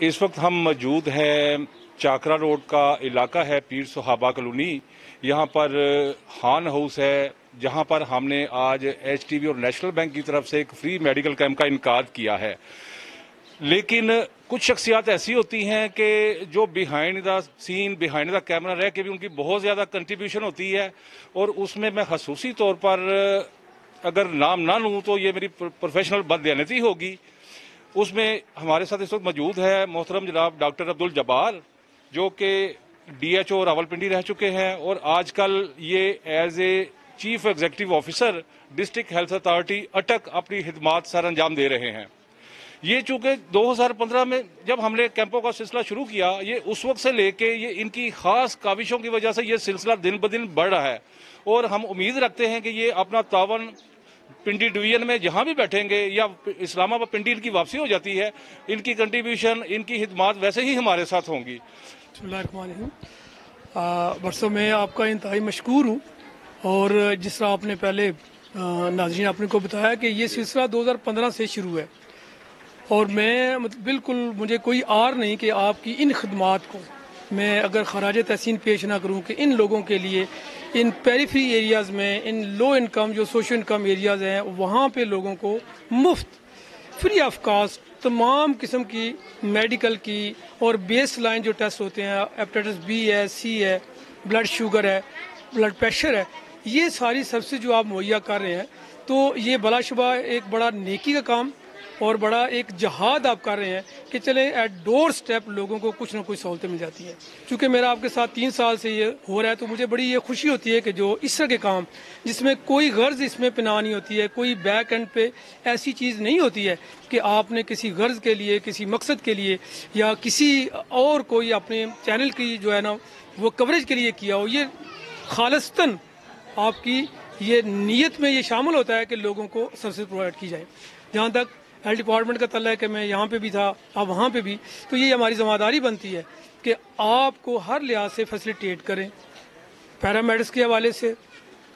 اس وقت ہم موجود ہیں چاکرا روڈ کا علاقہ ہے پیر صحابہ کالونی۔ یہاں پر ہان ہاؤس ہے، جہاں پر ہم نے آج ایچ ٹی وی اور نیشنل بینک کی طرف سے ایک فری میڈیکل کیمپ کا انعقاد کیا ہے۔ لیکن کچھ شخصیات ایسی ہوتی ہیں کہ جو behind the scene behind the camera رہ کے بھی ان کی بہت زیادہ کنٹریبیوشن ہوتی ہے۔ اور اس میں میں خصوصی طور پر اگر نام نہ لوں تو یہ میری پروفیشنل بدیانتی ہوگی۔ اس میں ہمارے ساتھ اس وقت موجود ہے محترم جناب ڈاکٹر عبد الجبار جو کہ D H O Rawalpindi رہ چکے ہیں اور آج کل یہ as a chief executive officer district health authority Attock اپنی خدمات سر انجام دے رہے ہیں۔ یہ چونکہ دو ہزار پندرہ میں جب ہم نے کیمپوں کا سلسلہ شروع کیا، یہ اس وقت سے لے کے یہ ان کی خاص کاوشوں کی وجہ سے یہ سلسلہ دن بدن بڑھ رہا ہے۔ اور ہم امید رکھتے ہیں کہ یہ اپنا تعاون پنڈی ڈویژن میں جہاں بھی بیٹھیں گے یا اسلام آباد پنڈی ان کی واپسی ہو جاتی ہے، ان کی کنٹریبیوشن ان کی خدمات ویسے ہی ہمارے ساتھ ہوں گی۔ برسوں میں آپ کا انتہائی مشکور ہوں اور جس طرح آپ نے پہلے ناظرین آپ نے کو بتایا کہ یہ سلسلہ دو ہزار پندرہ سے شروع ہے اور میں بالکل مجھے کوئی آر نہیں کہ آپ کی ان خدمات کو میں اگر خراج تحسین پیش نہ کروں کہ ان لوگوں کے لیے ان پیریفری ایریاز میں ان لو انکم جو سوشل انکم ایریاز ہیں، وہاں پہ لوگوں کو مفت فری آف کاسٹ تمام قسم کی میڈیکل کی اور بیس لائن جو ٹیسٹ ہوتے ہیں ایپٹائٹس بی ہے سی ہے بلڈ شوگر ہے بلڈ پریشر ہے، یہ ساری سب سے جو آپ مہیا کر رہے ہیں تو یہ بلا شبہ ایک بڑا نیکی کا کام اور بڑا ایک جہاد آپ کر رہے ہیں کہ چلیں ایٹ ڈور سٹیپ لوگوں کو کچھ نہ کچھ سہولتیں مل جاتی ہیں۔ چونکہ میرا آپ کے ساتھ تین سال سے یہ ہو رہا ہے تو مجھے بڑی یہ خوشی ہوتی ہے کہ جو اس طرح کے کام جس میں کوئی غرض اس میں پناہ نہیں ہوتی ہے، کوئی بیک اینڈ پہ ایسی چیز نہیں ہوتی ہے کہ آپ نے کسی غرض کے لیے، کسی مقصد کے لیے یا کسی اور کوئی اپنے چینل کی جو ہے نا وہ کوریج کے لیے کیا ہو، یہ خالصتاً آپ کی یہ نیت میں یہ شامل ہوتا ہے کہ لوگوں کو سروس پرووائڈ کی جائے جہاں تک ہیلتھ ڈپارٹمنٹ کا تلہ ہے کہ میں یہاں پہ بھی تھا اب وہاں پہ بھی۔ تو یہ ہماری ذمہ داری بنتی ہے کہ آپ کو ہر لحاظ سے فیسلیٹیٹ کریں۔ پیرامیڈس کے حوالے سے،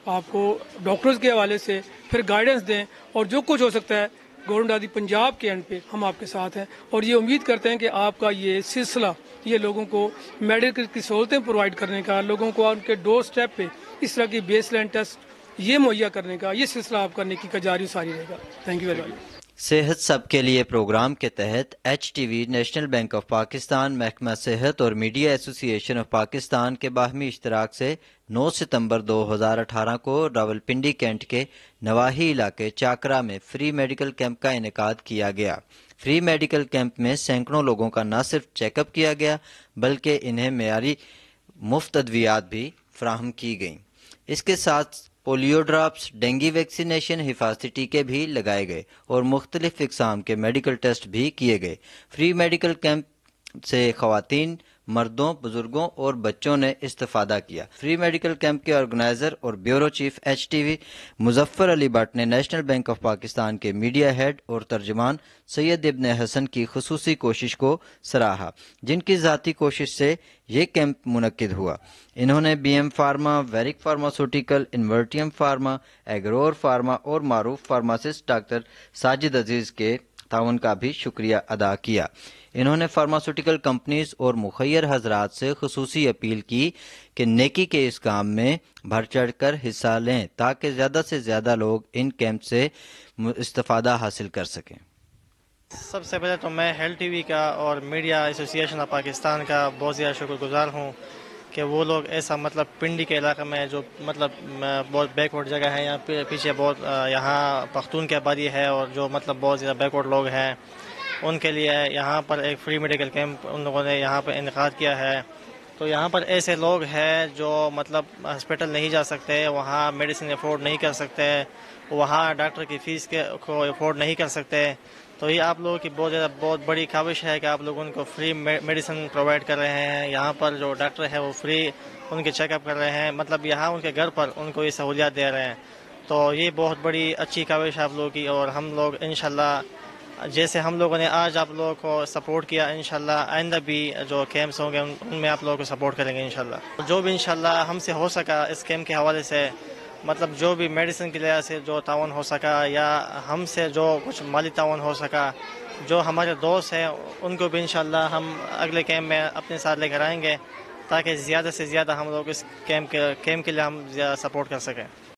آپ کو ڈاکٹرز کے حوالے سے پھر گائیڈنس دیں۔ اور جو کچھ ہو سکتا ہے، گورنمنٹ آدھی پنجاب کے اینڈ پہ ہم آپ کے ساتھ ہیں۔ اور یہ امید کرتے ہیں کہ آپ کا یہ سلسلہ، یہ لوگوں کو میڈیکل کی سہولتیں پرووائڈ کرنے کا، لوگوں کو ان کے ڈور سٹیپ پہ اس طرح کی بیس لائن ٹیسٹ یہ مہیا کرنے کا، یہ سلسلہ آپ کا نیکی کا جاری ساری رہے گا۔ تھینک یو ویری مچ صحت سب کے لیے پروگرام کے تحت H T V national bank of Pakistan محکمہ صحت اور میڈیا ایسوسی ایشن آف پاکستان کے باہمی اشتراک سے نو ستمبر دو ہزار اٹھارہ کو راول پنڈی کینٹ کے نواحی علاقے چاکرا میں فری میڈیکل کیمپ کا انعقاد کیا گیا۔ فری میڈیکل کیمپ میں سینکڑوں لوگوں کا نہ صرف چیک اپ کیا گیا بلکہ انہیں معیاری مفت ادویات بھی فراہم کی گئیں۔ اس کے ساتھ پولیو ڈراپس، ڈینگی ویکسینیشن حفاظتی ٹیکے بھی لگائے گئے اور مختلف اقسام کے میڈیکل ٹیسٹ بھی کیے گئے۔ فری میڈیکل کیمپ سے خواتین مردوں، بزرگوں اور بچوں نے استفادہ کیا۔ فری میڈیکل کیمپ کے آرگنائزر اور bureau chief H T V Muzaffar Ali Butt نے نیشنل بینک آف پاکستان کے میڈیا ہیڈ اور ترجمان سید ابن حسن کی خصوصی کوشش کو سراہا، جن کی ذاتی کوشش سے یہ کیمپ منعقد ہوا۔ انہوں نے B M pharma Virk pharmaceutical انورٹیم فارما ایگرور فارما اور معروف فارماسسٹ ڈاکٹر ساجد عزیز کے تعاون کا بھی شکریہ ادا کیا۔ انہوں نے فارماسوٹیکل کمپنیز اور مخیر حضرات سے خصوصی اپیل کی کہ نیکی کے اس کام میں بڑھ چڑھ کر حصہ لیں تاکہ زیادہ سے زیادہ لوگ ان کیمپ سے استفادہ حاصل کر سکیں۔ سب سے پہلے تو میں ہیلتھ ٹی وی کا اور میڈیا ایسوسی ایشن آف پاکستان کا بہت زیادہ شکر گزار ہوں۔ کہ وہ لوگ ایسا مطلب پنڈی کے علاقے میں جو مطلب بہت بیکورڈ جگہ ہے، یہاں پیچھے بہت یہاں پختون کی آبادی ہے اور جو مطلب بہت زیادہ بیکورڈ لوگ ہیں، ان کے لیے یہاں پر ایک فری میڈیکل کیمپ ان لوگوں نے یہاں پر انعقاد کیا ہے۔ تو یہاں پر ایسے لوگ ہیں جو مطلب ہاسپٹل نہیں جا سکتے، وہاں میڈیسن افورڈ نہیں کر سکتے، وہاں ڈاکٹر کی فیس کے کو افورڈ نہیں کر سکتے۔ تو یہ آپ لوگوں کی بہت زیادہ بہت بڑی کاوش ہے کہ آپ لوگ ان کو فری میڈیسن پرووائڈ کر رہے ہیں۔ یہاں پر جو ڈاکٹر ہے وہ فری ان کے چیک اپ کر رہے ہیں۔ مطلب یہاں ان کے گھر پر ان کو یہ سہولیات دے رہے ہیں۔ تو یہ بہت بڑی اچھی کاوش ہے آپ لوگوں کی اور ہم لوگ انشاءاللہ جیسے ہم لوگوں نے آج آپ لوگوں کو سپورٹ کیا، انشاءاللہ آئندہ بھی جو کیمپس ہوں گے، ان میں آپ لوگوں کو سپورٹ کریں گے انشاءاللہ۔ جو بھی انشاءاللہ ہم سے ہو سکا اس کیمپ کے حوالے سے مطلب جو بھی میڈیسن کے لحاظ سے جو تعاون ہو سکا یا ہم سے جو کچھ مالی تعاون ہو سکا، جو ہمارے دوست ہیں، ان کو بھی انشاءاللہ ہم اگلے کیمپ میں اپنے ساتھ لے کر آئیں گے تاکہ زیادہ سے زیادہ ہم لوگ اس کیمپ کے کیمپ کے لیے ہم زیادہ سپورٹ کر سکیں۔